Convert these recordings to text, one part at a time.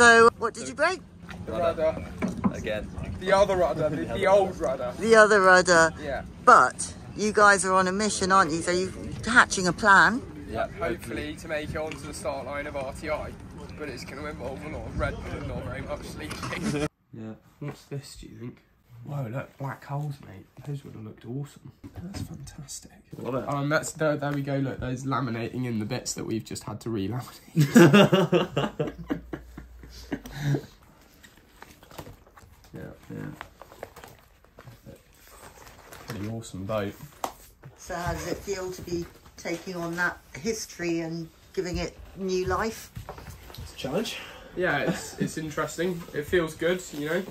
So, what did you break? The rudder. Again. The other rudder. The, the old rudder. The other rudder. Yeah. But you guys are on a mission, aren't you? So you're hatching a plan. Yeah. Hopefully to make it onto the start line of RTI. But it's going to involve a lot of Red Bull and not very much sleeping. Yeah. What's this, do you think? Whoa, look, black holes, mate. Those would have looked awesome. That's fantastic. Love it. Um, that's there, there we go. Look, there's laminating in the bits that we've just had to re-laminate. yeah, Yeah. pretty awesome boat. So how does it feel to be taking on that history and giving it new life? It's a challenge. Yeah, it's it's interesting. It feels good, you know.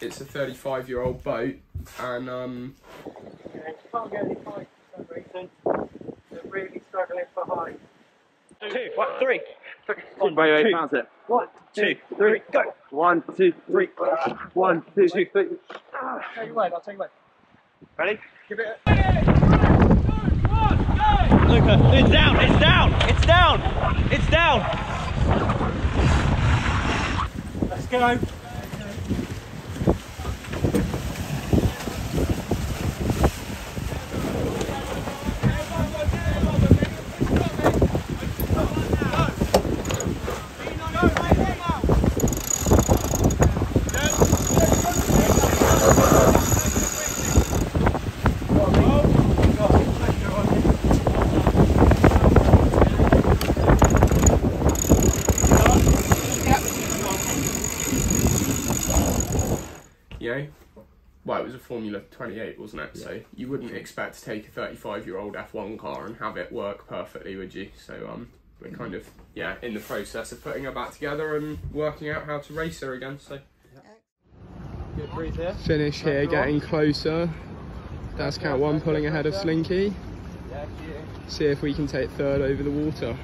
It's a 35 year old boat, and um, can't get any height for some reason. They're really struggling for height. Two, one, three. One, Wait, wait, two, bounce it. one, Two, two, three, go. One, two, three. One, two, three. I'll take you away, I'll take you away. Ready? Give it a... Luca, it's down, it's down, it's down, it's down. Let's go. you know, well, it was a Formula 28, wasn't it? So you wouldn't expect to take a 35 year old F1 car and have it work perfectly, would you? So um, we're kind of yeah in the process of putting her back together and working out how to race her again. So Good breathe here. finish here, getting closer. That's count one pulling ahead of Slinky. See if we can take third over the water.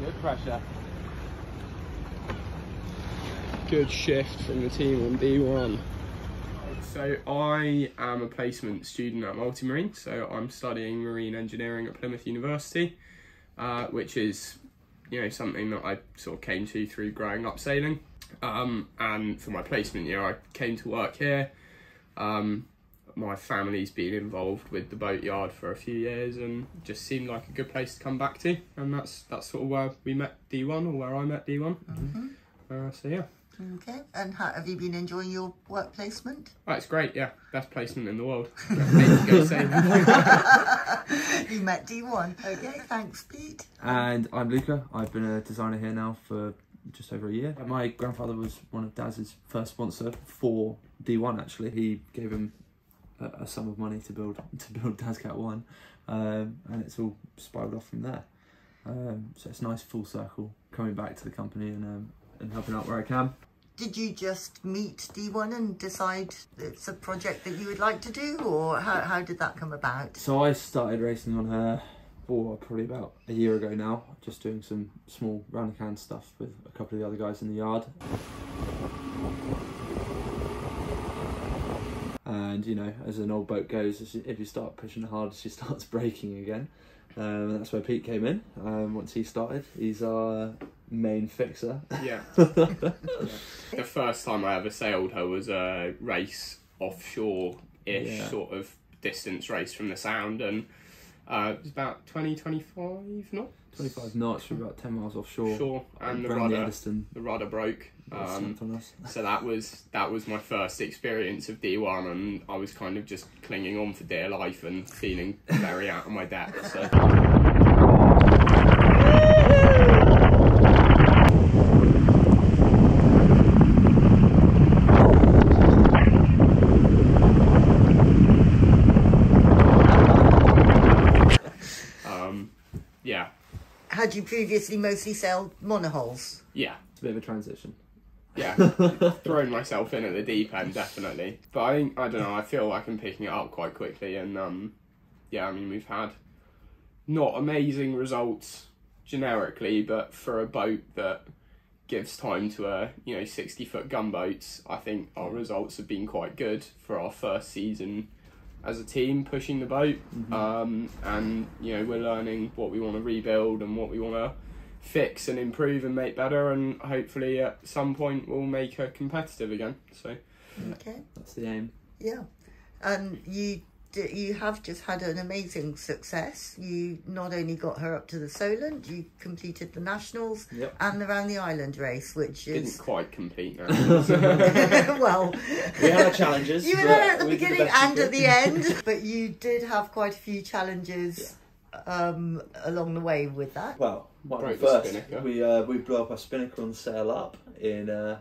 Good pressure. Good shift from the team on D1. So I am a placement student at Multimarine. So I'm studying marine engineering at Plymouth University, uh, which is, you know, something that I sort of came to through growing up sailing. Um, and for my placement year, I came to work here. Um, my family's been involved with the boatyard for a few years, and just seemed like a good place to come back to. And that's that's sort of where we met D1, or where I met D1. Uh, so yeah. Okay. And how, have you been enjoying your work placement? Oh, it's great, yeah. Best placement in the world. Hate to go sailing. you met D1. Okay, thanks, Pete. And I'm Luca. I've been a designer here now for just over a year. My grandfather was one of Daz's first sponsor for D1. Actually, he gave him a, a sum of money to build to build Dazcat One, um, and it's all spiraled off from there. Um, so it's a nice full circle coming back to the company and um, and helping out where I can. Did you just meet D1 and decide it's a project that you would like to do, or how, how did that come about? So I started racing on her, oh, probably about a year ago now, just doing some small round the can stuff with a couple of the other guys in the yard. And you know, as an old boat goes, if you start pushing hard, she starts breaking again. Um, that's where Pete came in. Um, once he started, he's our main fixer. yeah. The first time I ever sailed her was a race offshore-ish Yeah. sort of distance race from the Sound, and uh, it was about 20, 25 knots. 25 knots, we're about 10 miles offshore. Shore, and the the rudder, the rudder broke. Um, snapped on us. so that was that was my first experience of D1, and I was kind of just clinging on for dear life and feeling very out of my depth. So. Um, yeah, Had you previously mostly sailed monohulls? yeah, It's a bit of a transition. Yeah. Thrown myself in at the deep end, definitely. But I think I don't know. I feel like I'm picking it up quite quickly, and um, yeah. I mean, we've had not amazing results generically, but for a boat that gives time to a you know 60 foot gunboats, I think our results have been quite good for our first season as a team pushing the boat. Um, and you know we're learning what we want to rebuild and what we want to fix and improve and make better, and hopefully at some point we'll make her competitive again. So mm. Okay. That's the aim. Yeah, and you d- you have just had an amazing success. You not only got her up to the Solent, you completed the nationals Yep. and the round the island race, which didn't is quite complete now. well. We had our challenges. You were there at the beginning best we and at the end, but you did have quite a few challenges um, along the way with that. Well, one Broke of the the first, spinnaker. we uh, we blew up our spinnaker on sail up in uh,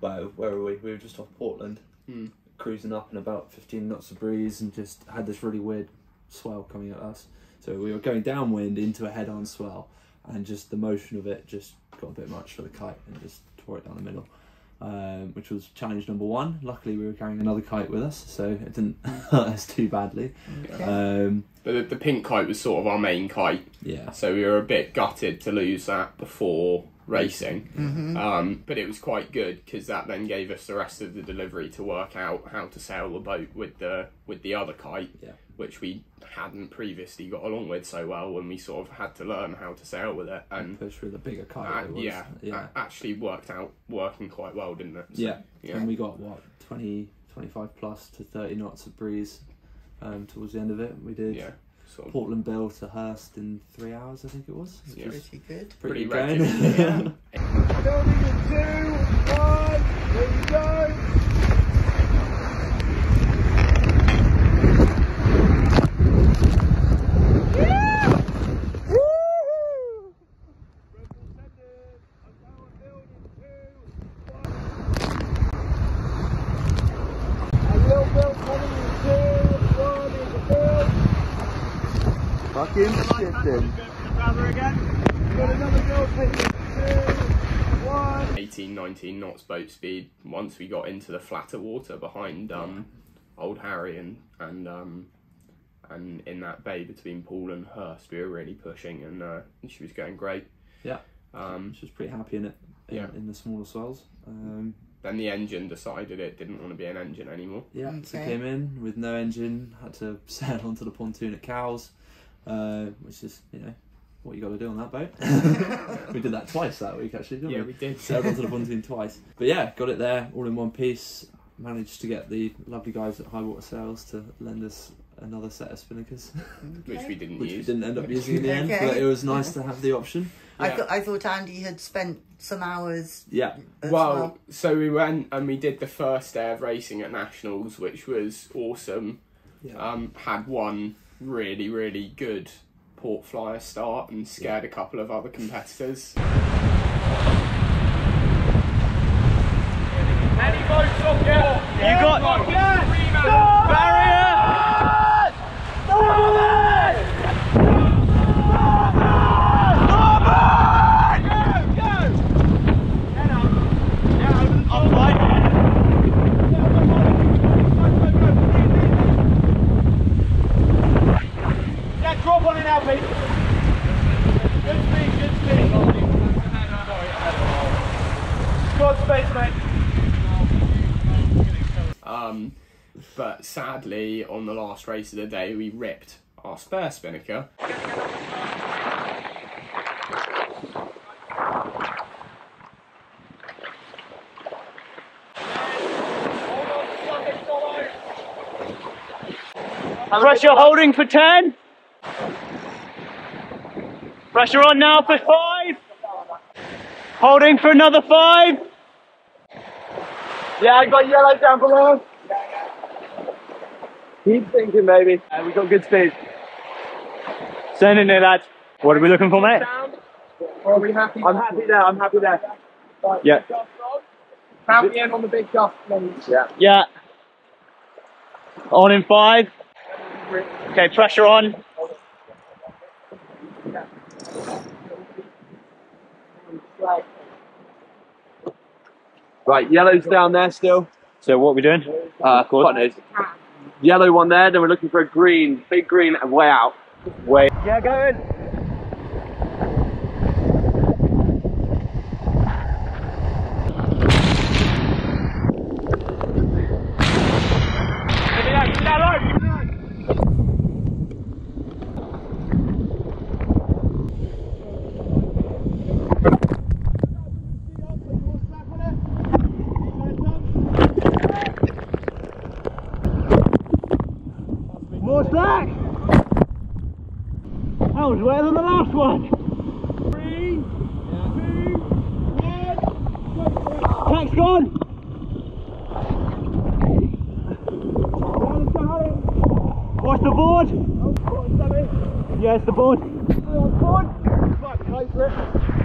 well, where were we? We were just off Portland, Hmm. cruising up in about fifteen knots of breeze, and just had this really weird swell coming at us. So we were going downwind into a head-on swell, and just the motion of it just got a bit much for the kite and just tore it down the middle. Um, which was challenge number one. Luckily, we were carrying another kite with us, so it didn't hurt us too badly. Okay. Um, but the, the pink kite was sort of our main kite, yeah, so we were a bit gutted to lose that before racing. Mm-hmm. Um, but it was quite good because that then gave us the rest of the delivery to work out how to sail the boat with the with the other kite, Yeah. Which we hadn't previously got along with so well when we sort of had to learn how to sail with it. And push with a bigger kite. uh, yeah, yeah. actually worked out working quite well, didn't it? So, Yeah. yeah. And we got what 20, 25 plus to 30 knots of breeze um, towards the end of it. We did yeah, sort of Portland Bill to Hurst in three hours, I think it was. which Yeah. was Pretty good. pretty pretty, good regular. yeah. Two, one, here we go. Fucking shifting. Got another build hitting. Two, one. 18, 19 knots boat speed once we got into the flatter water behind um, Old Harry and and um, and in that bay between Poole and Hurst, we were really pushing, and, uh, she was going great. Yeah. Um, She was pretty happy in it. In, Yeah. In the smaller swells. Um, then the engine decided it didn't want to be an engine anymore. yeah. So came in with no engine. Had to sail onto the pontoon at Cowes, uh, which is you know what you got to do on that boat. we did that twice that week actually, didn't Yeah, we? Did. So, we did. sailed onto the pontoon twice. But yeah, got it there all in one piece. Managed to get the lovely guys at Highwater Sails to lend us another set of spinnakers, which we didn't which we didn't end up using in the end. Okay. But it was nice to have the option. I, th- I thought Andy had spent some hours Yeah, as well, well. so we went and we did the first day of racing at nationals, which was awesome. yeah. Um, had one really, really good port flyer start and scared a couple of other competitors. You got barrier. I'm fine. Yeah, drop on it now, Pete. Good speed, good speed. Good space, mate. Um, but sadly, on the last race of the day, we ripped our spare spinnaker. Pressure holding for 10. Pressure on now for 5. Holding for another 5. Yeah, I got yellow down below. Keep thinking, baby. Uh, we got good speed. Sending it, lads. What are we looking for, mate? Are we happy? I'm happy there, I'm happy there. Yeah. Count me in on the big gust, please. Yeah. Yeah. On in 5. Okay, pressure on. Right, yellow's down there still. So what are we doing? Uh, partners. Yellow one there, then we're looking for a green, big green and way out. Way. Yeah, go in. was better than the last one. Three, two, one. Tack's gone. Watch the board. Yeah, it's the board.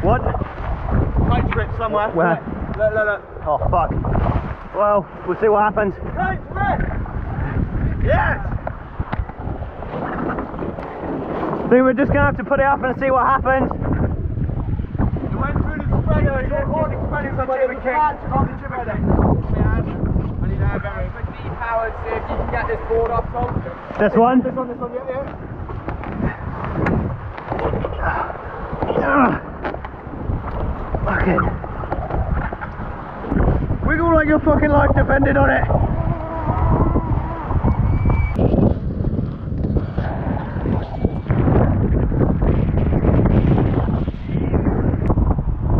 What? Tight grip somewhere. Where? Look, look, look. Oh fuck. Well, we'll see what happens. Tight grip. Yes. I think we're just gonna have to put it up and see what happens. You went through the spreader. Uh, you got all the spreaders on the kick. On the spreader. I need to have very quickly powered. See if you can get this board up, Tom. This one. This one, this one, yeah, yeah. Fucking. Wiggle like your fucking life depended on it.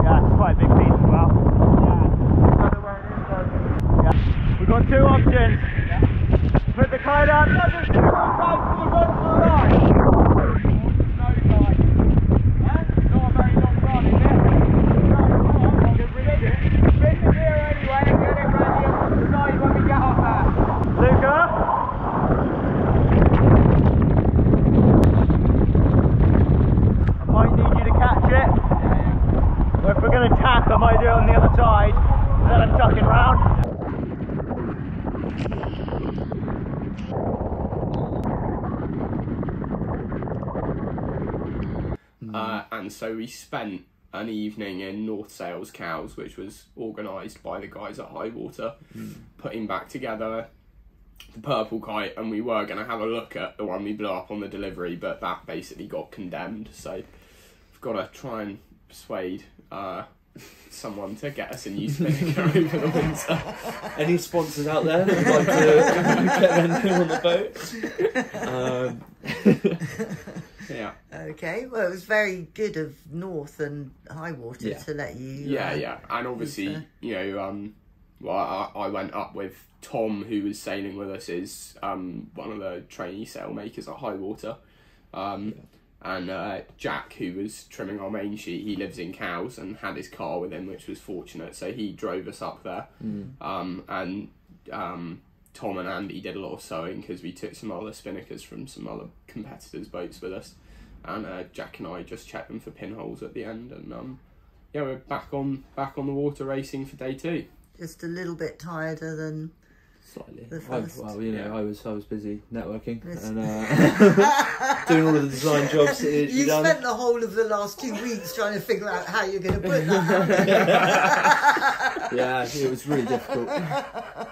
Yeah, it's quite a big piece as well. Yeah. We've got two options. Put the kite up. Luca. I might need you to catch it. Or if we're going to tack, I might do it on the other side. Then I'm tucking round. Uh, and so we spent an evening in North Sails Cowes, which was organised by the guys at High Water, putting back together the purple kite. And we were going to have a look at the one we blew up on the delivery, but that basically got condemned. So we've got to try and persuade uh, someone to get us a new spinnaker over the winter. Any sponsors out there that would like to get their name on the boat? Um, Yeah. Okay, well, it was very good of North and High Water Yeah. to let you. Yeah, uh, yeah, and obviously, uh, you know, um, well, I, I went up with Tom, who was sailing with us, is um one of the trainee sail makers at High Water, um, and uh, Jack, who was trimming our main sheet, he lives in Cowes and had his car with him, which was fortunate. So he drove us up there, um, and um, Tom and Andy did a lot of sewing because we took some other spinnakers from some other competitors' boats with us, and uh, Jack and I just checked them for pinholes at the end, and um, yeah, we're back on back on the water racing for day two. Just a little bit tireder than. Slightly. I, well, you know, Yeah. I was I was busy networking Yes. and uh, doing all of the design jobs that needed You done. spent the whole of the last two weeks trying to figure out how you're going to put that. Yeah, it was really difficult.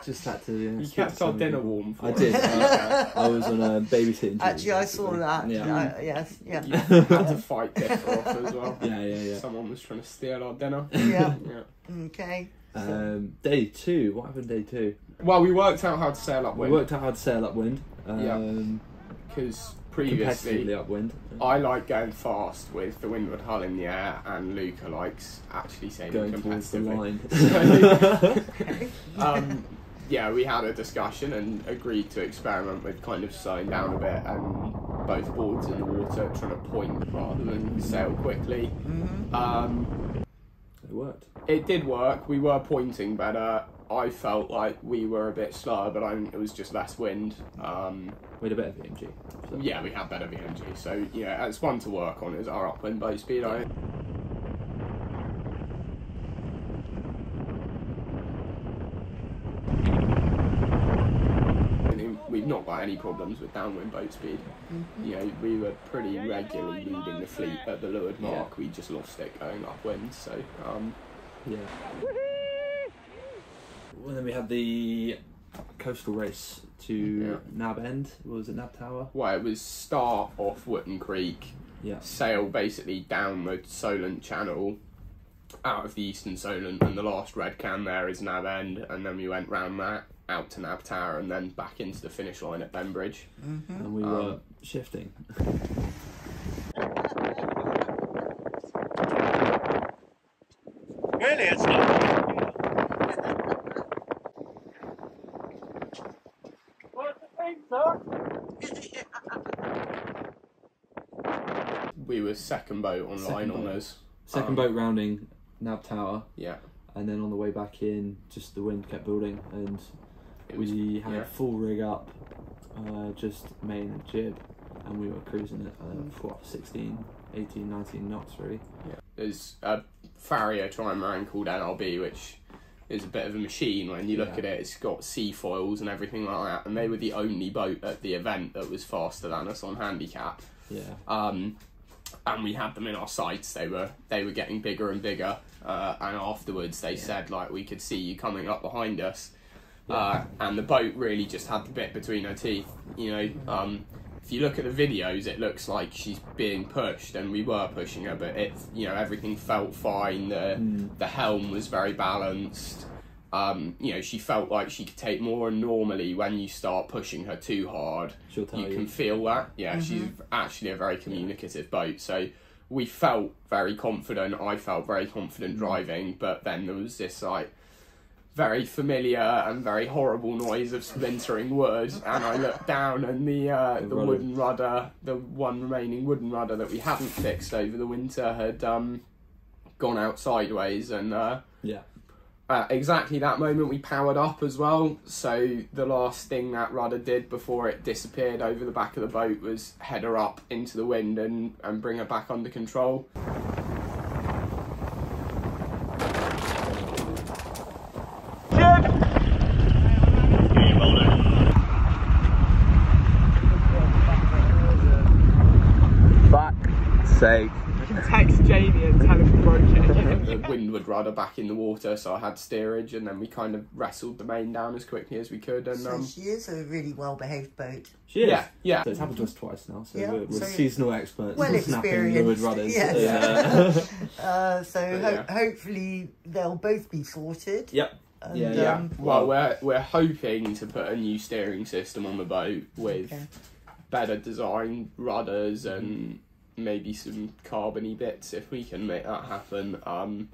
Just had to. Yeah, You kept our some dinner warm. For I us. did. I, I was on a babysitting. duty, Actually, I saw that. Yeah. Uh, yes, yeah. You had to fight Dipper off as well. Yeah, yeah, yeah. Someone was trying to steal our dinner. yeah. Yeah. Okay. Um, day two. What happened day two? Well, we worked out how to sail upwind. We worked out how to sail upwind. Yeah. Um, because previously upwind. I like going fast with the windward hull in the air, and Luca likes actually sailing going towards the competitively. line. um, yeah, we had a discussion and agreed to experiment with kind of slowing down a bit and both boards in the water trying to point rather than sail quickly. Um, it worked. it did work. We were pointing better. I felt like we were a bit slower, but I, it was just less wind. Um, We had a better VMG. So. yeah, we had better VMG, so yeah, it's one to work on. Is our upwind boat speed? I I We've not got any problems with downwind boat speed. You know, we were pretty regularly leading the fleet at the leeward mark. We just lost it going upwind. So um, Yeah. Well, then we had the coastal race to Yeah. Nab End. What was it Nab Tower? well, it was start off Wootton Creek, Yeah. sail basically down the Solent Channel out of the eastern Solent, and the last red can there is Nab End, and then we went round that out to Nab Tower, and then back into the finish line at Bembridge. And we Um, were shifting. Really, it's not. What's the thing, sir? second boat on Second line boat. honours. Second Um, boat rounding Nab Tower, Yeah, and then on the way back in, just the wind kept building, and it was we had yeah. full rig up, uh, just main and jib, and we were cruising at uh, what, 16, 18, 19 knots really. Yeah. There's a Farrier trimaran called NRB, which is a bit of a machine. When you look Yeah. at it, it's got C-foils and everything like that. And they were the only boat at the event that was faster than us on handicap. Yeah. Um, and we had them in our sights. They were they were getting bigger and bigger. Uh, and afterwards, they said like we could see you coming up behind us. Uh, and the boat really just had the bit between her teeth. You know, um, if you look at the videos, it looks like she's being pushed, and we were pushing her, but it you know everything felt fine. The the helm was very balanced. Um, you know, she felt like she could take more. And normally, when you start pushing her too hard, She'll tell you you. can feel that. Yeah, she's actually a very communicative boat. So we felt very confident. I felt very confident driving, but then there was this like very familiar and very horrible noise of splintering wood, and I looked down, and the uh, the rudder. wooden rudder, the one remaining wooden rudder that we hadn't fixed over the winter, had um, gone out sideways, and uh, Yeah. At exactly that moment we powered up as well. So the last thing that rudder did before it disappeared over the back of the boat was head her up into the wind and, and bring her back under control Fuck sake. text Jamie and tell him we broke it the windward rudder back in the water so I had steerage and then we kind of wrestled the main down as quickly as we could and So um, she is a really well behaved boat. She is. yeah yeah So it's happened to us twice now, so Yeah, we're, we're so- seasonal experts. Well in snapping experienced, fluid rudders. yes. Yeah. Uh, so But, ho- yeah. hopefully they'll both be sorted. yep. And, Yeah, yeah um, well we're, we're hoping to put a new steering system on the boat with Okay. better design rudders and maybe some carbony bits if we can make that happen. Um,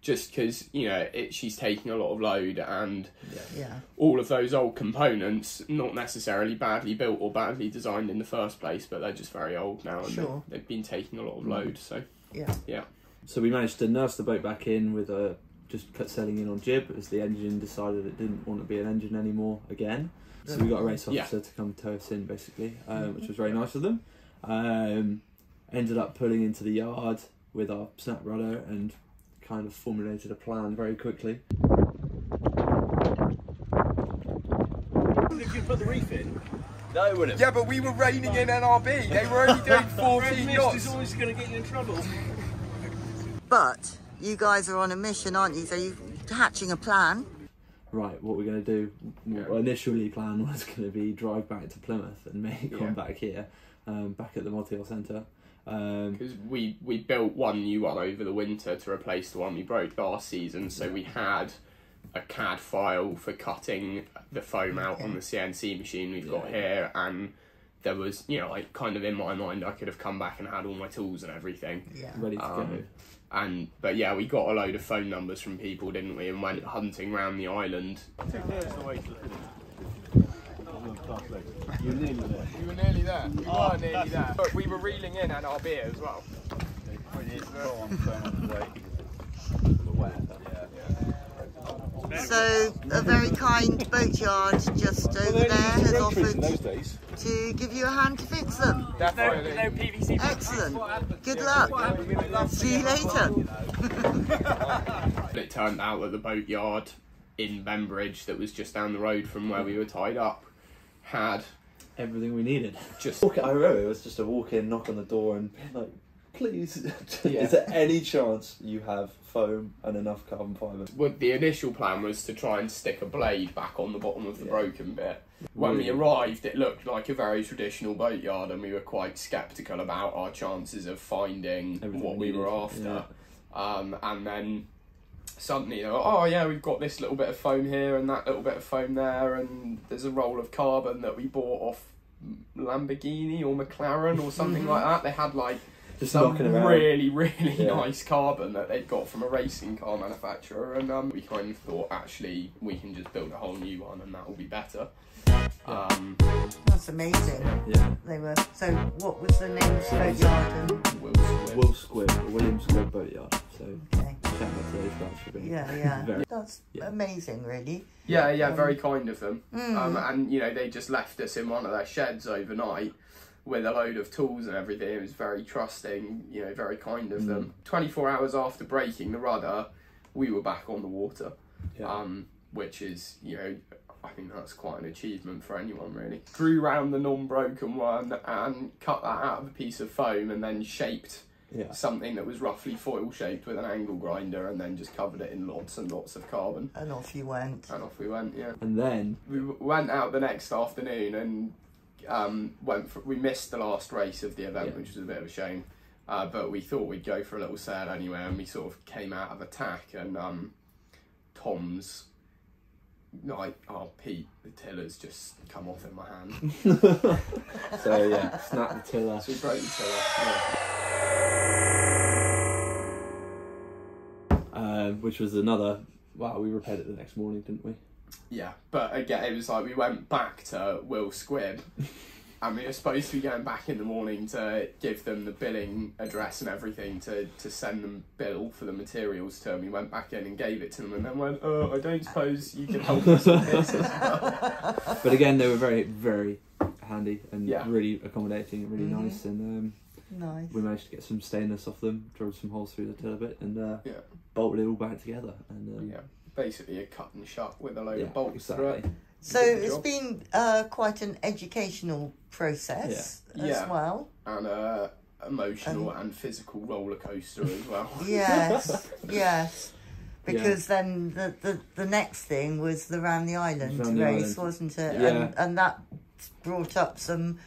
just because you know it, she's taking a lot of load and Yeah. all of those old components, not necessarily badly built or badly designed in the first place, but they're just very old now and Sure. they, they've been taking a lot of load. So Yeah. yeah, So we managed to nurse the boat back in with a just put sailing in on jib as the engine decided it didn't want to be an engine anymore again. So we got a race Yeah. officer to come tow us in basically, um, which was very nice of them. Um, ended up pulling into the yard with our snap rudder and kind of formulated a plan very quickly. If you put the reef No, it wouldn't. yeah, but we were reining in NRB. They were only doing 14 knots. Is always going to get you in trouble. But you guys are on a mission, aren't you? So you're hatching a plan. Right, what we're going to do? Yeah. Initially, plan was going to be drive back to Plymouth and make Yeah. one back here, um, back at the Multihull Centre. Um, because we we built one new one over the winter to replace the one we broke last season. So we had a CAD file for cutting the foam out on the CNC machine we've got Yeah. here, and there was you know like kind of in my mind I could have come back and had all my tools and everything. Yeah. ready to Um, go. And but yeah, we got a load of phone numbers from people, didn't we? And went hunting around the island. You're nearly there. We were nearly there. We were nearly there. But we were reeling in NRB as well. So a very kind boatyard just over there has offered to give you a hand to fix them. Definitely. PVC. Excellent. Good luck. See you later. It turned out that the boatyard in Bembridge, that was just down the road from where we were tied up, had Everything we needed. just Walk, I remember it was just a walk in, knock on the door, and like, please, Yeah. is there any chance you have foam and enough carbon fibre? well, the initial plan was to try and stick a blade back on the bottom of the Yeah. broken bit. When we arrived, it looked like a very traditional boatyard, and we were quite sceptical about our chances of finding Everything what we we were needed, after. Um, and then suddenly, they were, oh yeah, we've got this little bit of foam here and that little bit of foam there, and there's a roll of carbon that we bought off Lamborghini or McLaren or something mm-hmm. like that. They had like Just some around. really, really Yeah. nice carbon that they'd got from a racing car manufacturer, and um, we kind of thought actually we can just build a whole new one, and that will be better. Um, That's amazing. Yeah. They were. So, what was the name of the boatyard? And Will Smith. Will Squibb, or William Squibb Boatyard. So okay. shout out to those guys for being Yeah, yeah. very That's Yeah. amazing, really. Yeah, yeah, Um, very kind of them. Mm. Um, and you know, they just left us in one of their sheds overnight with a load of tools and everything. It was very trusting, you know, very kind of them. 24 hours after breaking the rudder, we were back on the water, Yeah. um, which is, you know, I think that's quite an achievement for anyone, really. Drew round the non broken one and cut that out of a piece of foam and then shaped yeah. something that was roughly foil shaped with an angle grinder and then just covered it in lots and lots of carbon. And off you went. And off we went, yeah And then we went out the next afternoon and um, went for, we missed the last race of the event, Yeah. which was a bit of a shame. Uh, but we thought we'd go for a little sail anyway, and we sort of came out of attack. And um, Tom's like, oh Pete, the tiller's just come off in my hand. so yeah, snap the tiller. so we broke the tiller. Yeah. Um, which was another. Wow, we repaired it the next morning, didn't we? Yeah, but again, it was like we went back to Will Squibb, and we were supposed to be going back in the morning to give them the billing address and everything to, to send them bill for the materials to. And we went back in and gave it to them, and then went, "Oh, I don't suppose you can help us with this as well." But again, they were very, very handy and Yeah. really accommodating and really Mhm. nice. And um, Nice. we managed to get some stainless off them, drilled some holes through the tiller bit, and uh, Yeah. bolted it all back together. And um, Yeah, basically a cut and shut with a load yeah, of bolts through it. So Good it's job. been uh, quite an educational process Yeah. as Yeah. well. and a emotional and physical roller coaster as well. Yes, yes. Because then the, the, the next thing was the round the island Round the race, island. wasn't it? Yeah. And, and that brought up some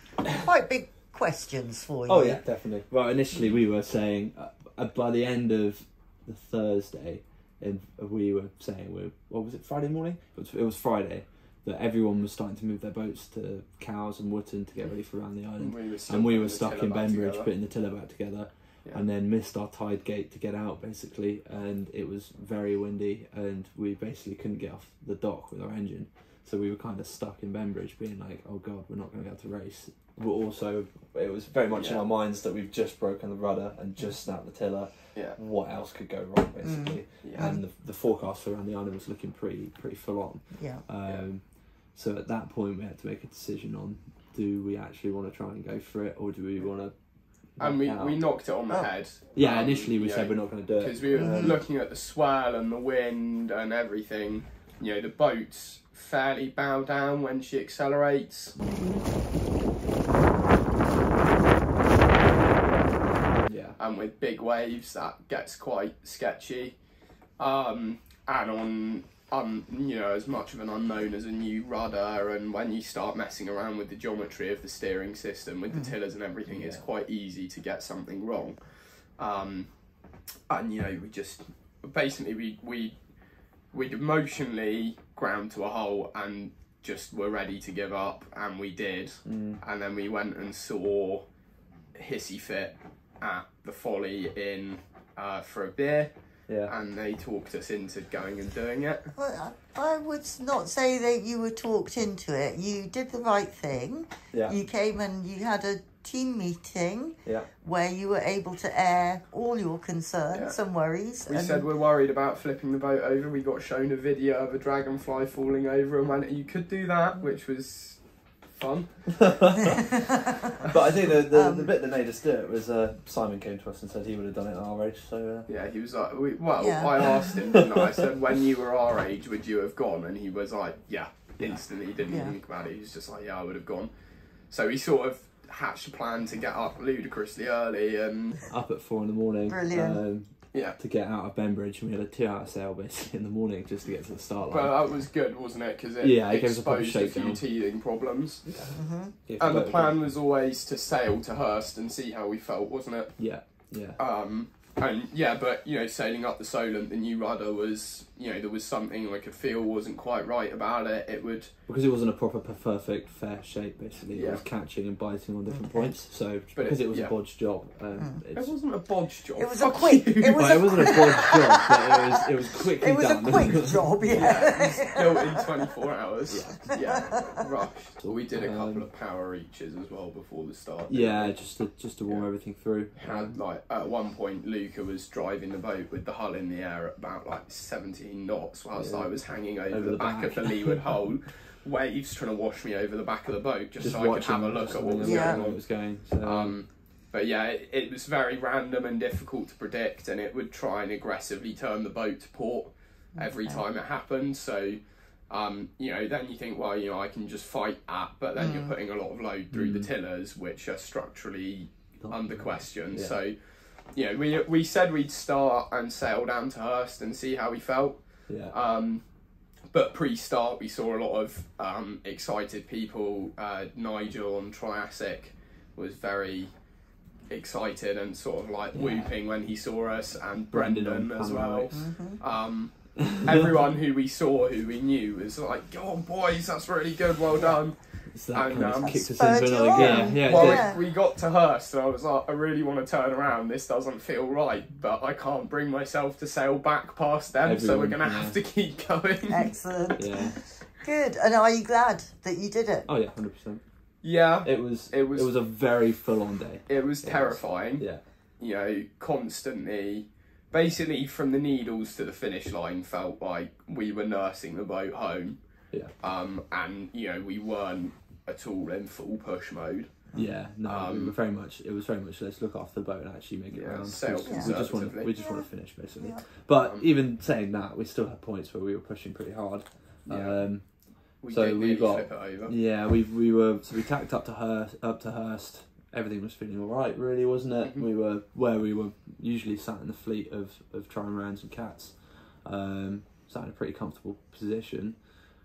quite big questions for you. Oh yeah, definitely. Well, initially we were saying uh, uh, by the end of the Thursday, and we were saying we what was it Friday morning? It was, it was Friday that everyone was starting to move their boats to Cowes and Wootton to get ready for around the island, we were, and we were stuck in Bembridge together. putting the tiller back together, Yeah. and then missed our tide gate to get out basically, and it was very windy, and we basically couldn't get off the dock with our engine. So we were kind of stuck in Bembridge, being like, "Oh God, we're not going to be able to race." But also, it was very much in our minds that we've just broken the rudder and just snapped the tiller. Yeah. What else could go wrong, basically? Yeah. And the, the forecast for around the island was looking pretty pretty full on. Yeah. Um, So at that point, we had to make a decision on: do we actually want to try and go for it, or do we want to? and we, we knocked it on the Oh. head. yeah, Um, initially we said know, we're not going to do it. because we were Mhm. looking at the swell and the wind and everything. You know, the boat's fairly bow down when she accelerates. Yeah. and with big waves that gets quite sketchy. Um, and on um, you know as much of an unknown as a new rudder and when you start messing around with the geometry of the steering system with the tillers and everything it's quite easy to get something wrong. Um, and you know we just basically we we we'd emotionally ground to a halt and just were ready to give up and we did. Mm. and then we went and saw Hissy Fit at the Folly in uh, for a beer, Yeah. and they talked us into going and doing it. Well, I I would not say that you were talked into it. You did the right thing. Yeah. You came and you had a team meeting Yeah. where you were able to air all your concerns Yeah. and worries. We and said we're worried about flipping the boat over. We got shown a video of a dragonfly falling over, and went, "You could do that," which was fun. But I think the the, Um, the bit that made us do it was uh, Simon came to us and said he would have done it at our age. So uh, Yeah, he was like, we, well, Yeah. I asked him, didn't I? I said, when you were our age, would you have gone? And he was like, yeah, instantly. He didn't Yeah. think about it. He was just like, yeah, I would have gone. So he sort of hatched a plan to get up ludicrously early and up at four in the morning. Brilliant. Um, yeah. to get out of Bembridge, and we had a two-hour sail basically in the morning just to get to the start line. But that was good, wasn't it? Because it Yeah, it gave us a exposed a few shakedown. teething problems. Mhm. And the plan was always to sail to Hurst and see how we felt, wasn't it? Yeah, yeah, Um, and yeah, but you know, sailing up the Solent, the new rudder was, you know, there was something I could feel wasn't quite right about it. It would, because it wasn't a proper perfect fair shape basically it was catching and biting on different points so But because it- it, was yeah. a bodge job um, it it's, wasn't a bodge job. It was a Fuck quick- you. it was well, a- it wasn't a bodge job but it was it was quickly It was a done quick job, yeah. built in 24 hours. Yeah, rushed. So we did a couple Um, of power reaches as well before the start. yeah just to just to warm Yeah. everything through Had like at one point Luca was driving the boat with the hull in the air at about like 17 knots whilst Yeah. I was hanging over, Over the, the back, of the leeward hull. Waves trying to wash me over the back of the boat just, so I could have a look at what was Yeah. going on. was going so Um, but yeah, it, it was very random and difficult to predict, and it would try and aggressively turn the boat to port every Okay. time it happened. So, um, you know, then you think, well, you know, I can just fight that, but then you're Mm. putting a lot of load through the Mm. tillers, which are structurally not- under question. Yeah. So, you know, we we said we'd start and sail down to Hurst and see how we felt. yeah Um, but pre-start, we saw a lot of um, excited people. Uh, Nigel on Triassic was very excited and sort of like Yeah. whooping when he saw us, and Brendan Brendan, as well. Mhm. Um, everyone who we saw, who we knew, was like, "Go on, boys, that's really good, well done." So that and, kind of um, kicked us spurred into another on. gear yeah, well, it. Yeah. we, we got to Hurst, and I was like, "I really want to turn around. This doesn't feel right, but I can't bring myself to sail back past them, so we're gonna yeah. have to keep going." Excellent. yeah Good. And are you glad that you did it? oh yeah 100% Yeah, it was It was. it was- was a very full on day it was It was. terrifying. yeah You know, constantly, basically from the needles to the finish line, felt like we were nursing the boat home. Yeah. Um, and you know, we weren't at all in full push mode. Yeah, no, we Um, were very much. It was very much. Let's look after the boat and actually make it Yeah, round. sail 'cause We just want. conservatively. We just want to finish basically. Yeah. But Um, even saying that, we still had points where we were pushing pretty hard. Yeah. Um, We So we got- flip it over. yeah, we we were so we tacked up to Hurst. Up to Hurst, everything was feeling all right, really, wasn't it? Mhm. We were where we were usually sat in the fleet of of trimarans and cats. Um, sat in a pretty comfortable position.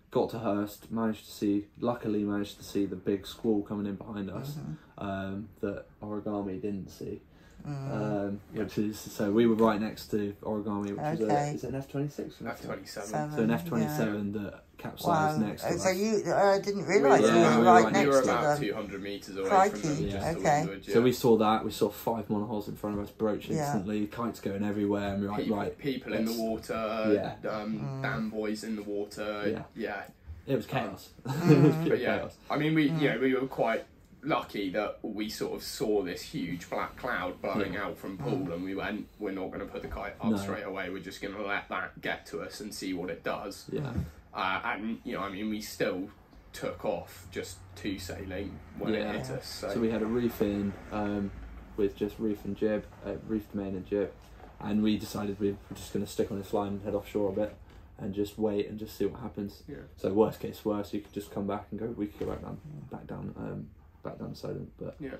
Got to Hurst, managed to see. Luckily, managed to see the big squall coming in behind us. Mhm. um, that origami didn't see. Mm. Um, which is so we were right next to origami, which is Okay. a is it an F twenty six? F twenty seven. Seven, So an F twenty seven that capsized Wow. next to us. so you, I didn't realise Yeah, you we were were right right next you were to about them. two hundred meters away Crikey, from them. Yeah. just okay. windward, So we saw that. We saw five monohulls in front of us broach Yeah. instantly. Kites going everywhere, and we were like, people, right, people in the water, Yeah. um, Mm. dam boys in the water, Yeah. yeah. it was chaos. it was Mm. But yeah, chaos. I mean, we Mm. you know we were quite lucky that we sort of saw this huge black cloud blowing Yeah. out from Poole, and we went, we're not going to put the kite up No. straight away. We're just going to let that get to us and see what it does. Yeah, Uh, and you know, I mean, we still took off just to sailing when Yeah. it hit us. So, So we had a reef in um, with just reef and jib, uh, reefed main and jib, and we decided we were just going to stick on this line and head offshore a bit, and just wait and just see what happens. Yeah. So worst case worst, you could just come back and go. We could go back down, back down, um, back down Solent, but Yeah.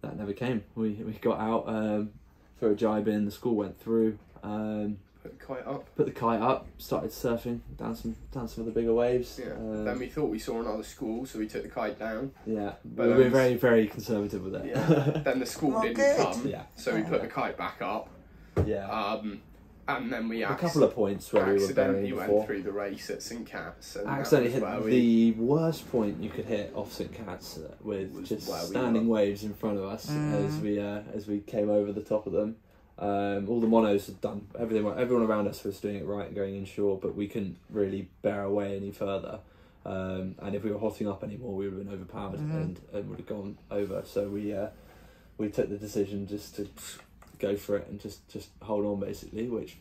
that never came. We we got out, um, threw a jibe in. The squall went through. Um, put the kite up. put the kite up, started surfing down some down some of the bigger waves. Yeah. Um, then we thought we saw another squall, so we took the kite down. yeah, but we were very very conservative with it. Yeah. then the squall Well, didn't good. come, yeah, so we put the kite back up. yeah. Um, and then we a couple of points where we were accidentally burying went before. through the race at St Cat's. And accidentally hit we- the worst point you could hit off St Cat's uh, with just where we standing were. waves in front of us Mm. as we uh, as we came over the top of them. Um, all the monos had done everything. Everyone around us was doing it right and going inshore, but we couldn't really bear away any further. Um, and if we were hotting up anymore, we would have been overpowered Mhm. and, and would have gone over. So we uh, we took the decision just to go for it and just just hold on basically, which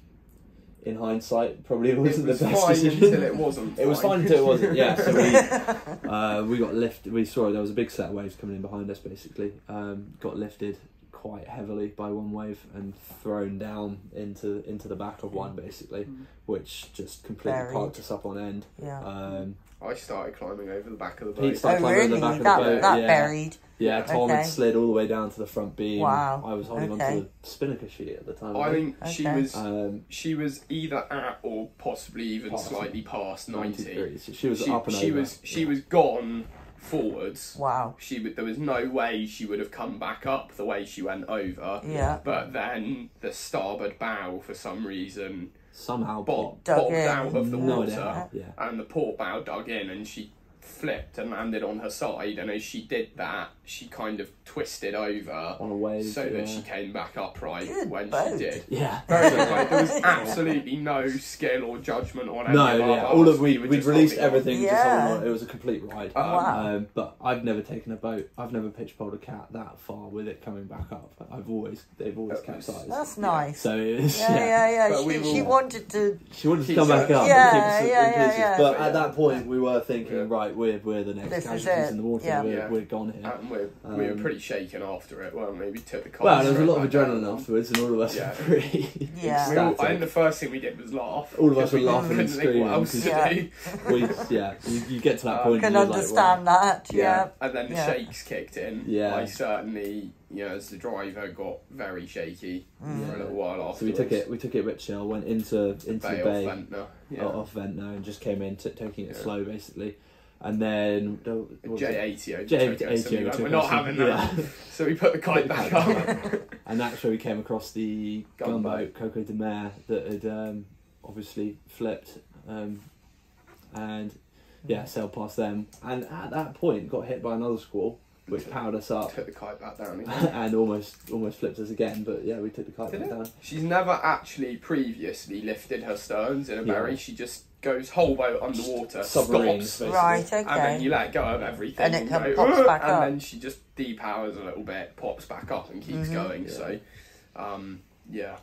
in hindsight probably wasn't was the best fine decision. until it wasn't. It was fine until it wasn't. Yeah, so we uh, we got lifted. We saw there was a big set of waves coming in behind us. Basically, um, got lifted quite heavily by one wave and thrown down into into the back of one, basically, Mm. which just completely Buried. parked us up on end. Yeah. Um, I started climbing over the back of the Pete boat. started Oh, climbing really? on the back of that the boat. that yeah. buried. Yeah, Tom Okay. had slid all the way down to the front beam. Wow. I was holding Okay. onto the spinnaker sheet at the time. I think she Okay. was um, she was either at or possibly even Past. slightly past 90 ninety. degrees. She was she, up and she over. was she Yeah. was gone forwards. Wow. She would, there was no way she would have come back up the way she went over. Yeah. But then the starboard bow, for some reason, Somehow bob, popped. Bobbed in. out of the No water, idea yeah. and the port bow dug in, and she flipped and landed on her side. And as she did that, she kind of twisted over On a wave, so that she came back upright Good when boat. she did. Yeah. Very good. Like, there was absolutely no skill or judgment on any No, of yeah. All of we were we just released everything. Yeah. holding on. It was a complete ride. Wow. Um, but I've never taken a boat. I've never pitch poled a cat that far with it coming back up. I've always they've always That capsized. That's nice. So it was, Yeah, yeah, yeah. But She, we she wanted to. She wanted to come back up Yeah, and keep us yeah, yeah, yeah. But at that point, we were thinking, Yeah. Right, we're we're the next This casualties in the water. Yeah. We're, Yeah. we're gone here. And we're, we were Um, pretty shaken after it, weren't we? We took the well, there was a lot of adrenaline down. afterwards, and all of us Yeah. were pretty Yeah. We all. I think the first thing we did was laugh. All of us were we laughing and couldn't what else to screaming, do. we, yeah, you, you get to that Uh, point. Can and you're like, understand that. Yeah. And then the Yeah. shakes kicked in. Yeah. I certainly, you know, as the driver got very shaky Mm. for a little while So we took it. We took it a bit chill. Went into into bay the bay off Ventnor. Yeah. off Ventnor and just came in, t- taking it Yeah. slow basically, and then the- what was it? J80 J80 us we went, overtook We're not having that. yeah. So we put the kite Put the back up. and that's where we came across the Gunboat. gunboat Coco de Mer that had um, obviously flipped, um, and yeah, sailed past them, and at that point got hit by another squall, which powered us up Took the kite back down and almost almost flipped us again. But yeah, we took the kite Did back it? down. She's never actually previously lifted her sterns in a Yeah. berry. She just goes whole boat underwater, Submarine, stops, basically. Right. Okay. and then you let go of everything, And it come- go, pops back and up. And then she just depowers a little bit, pops back up, and keeps Mhm. going. Yeah. So, um, yeah,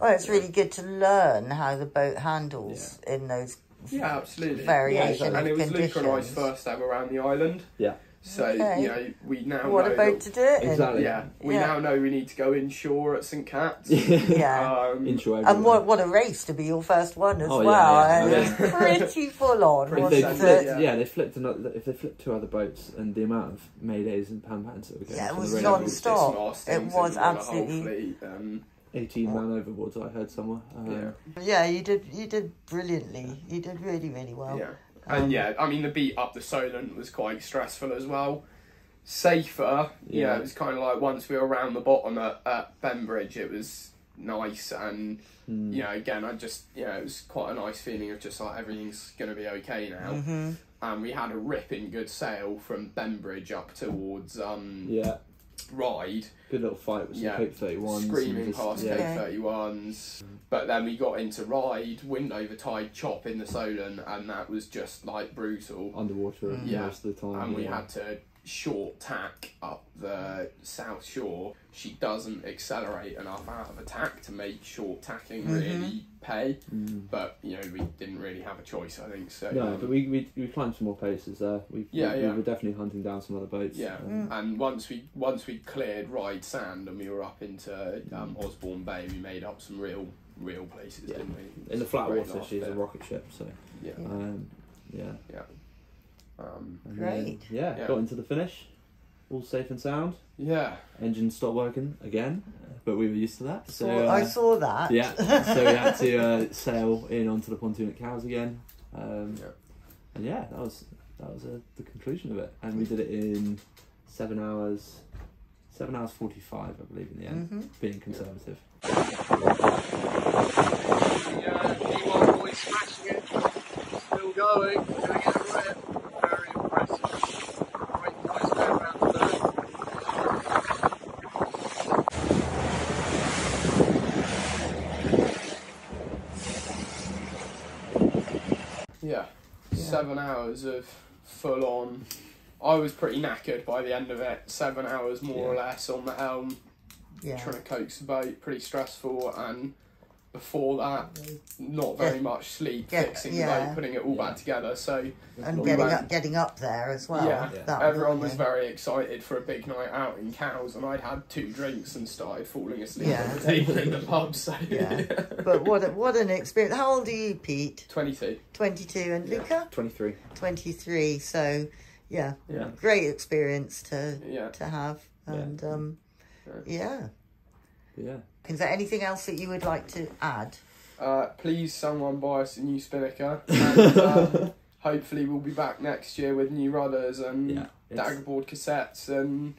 Well, it's really good to learn how the boat handles in those yeah, absolutely. variation and it of was Luke and I's conditions. first ever around the island. Yeah. So Okay. you know, we now What know a boat that- to do it. Exactly. Yeah, we Yeah. now know we need to go inshore at St Cat's. Yeah. Um, Intro And what what a race to be your first one as Oh, well. yeah. And I it's pretty full on, Pretty They wasn't flipped, it? Yeah. yeah. they flipped another. If they flipped two other boats, and the amount of maydays and panpans that were going Yeah, it was rail, non-stop. It was and run a absolutely- whole fleet, um, Eighteen man overboards. I heard somewhere. Um, yeah. Yeah, you did you did brilliantly. You did really really well. Yeah. Um, And yeah, I mean the beat up the Solent was quite stressful as well. Safer, yeah. It was kind of like once we were around the bottom at, at Bembridge, it was nice and mm, you know again I just you know it was quite a nice feeling of just like everything's gonna be okay now. hmm And we had a ripping good sail from Bembridge up towards um yeah. Ryde, Good little fight with some Yeah. Cape Thirty Ones. screaming past yeah. Okay. K thirty ones. But then we got into Ryde, wind over tide, chop in the Solent, and that was just like brutal. underwater Mm. Yeah. most of the time. and we yeah. had to short tack up the south shore. She doesn't accelerate enough out of attack to make short tacking Mhm. really pay. Mm. But you know, we didn't really have a choice. I think so. No, um, but we, we we climbed some more places there. We, Yeah, we, yeah. we were definitely hunting down some other boats. Yeah, Um, and once we once we cleared Ryde Sand and we were up into um, Osborne Bay, we made up some real real places, Yeah. didn't we? in the flat Great water, she's a rocket ship. So Yeah. um, yeah. Um, And then, Great. yeah, Yeah. got into the finish, all safe and sound. yeah. Engine stopped working again, but we were used to that. So Saw- uh, I saw that. yeah, so we had to uh, sail in onto the pontoon at Cowes again. Um, Yeah. And yeah, that was that was uh, the conclusion of it, and we did it in seven hours, seven hours forty five, I believe, in the end, hmm being conservative. Still going. We're going to get a rip. Very impressive. Great nice go around the bird. Yeah, seven hours of full on. I was pretty knackered by the end of it. Seven hours more or less on the helm, Yeah. trying to coax the boat, pretty stressful. And before that, not very much sleep, Yeah, fixing the yeah. boat, putting it all Yeah. back together. So And getting went- up, getting up there as well. Yeah. Yeah. That everyone was very excited for a big night out in Cowes, and I'd had two drinks and started falling asleep Yeah. on the table in the pub. So Yeah. But what a, what an experience! How old are you, Pete? twenty-two. Twenty two, and Yeah. Luca Twenty three. twenty three. So, yeah, Yeah. great experience to Yeah. to have, Yeah. and um, yeah. Yeah. Is there anything else that you would like to add? Uh, please, someone buy us a new spinnaker. And, um, hopefully we'll be back next year with new rudders and Yeah, daggerboard cassettes and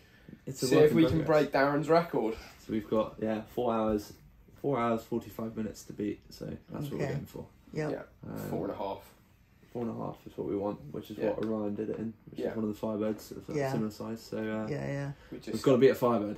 it's see if in we can break Darren's record. So we've got yeah four hours, four hours forty five minutes to beat. So that's what we're Okay. going for. Yeah. Yeah. Um, Four and a half. four and a half is what we want, which is Yeah. what Orion did it in, which Yeah. is one of the Firebirds of a Yeah. similar size. So uh, Yeah, yeah. We just we've got to beat a Firebird.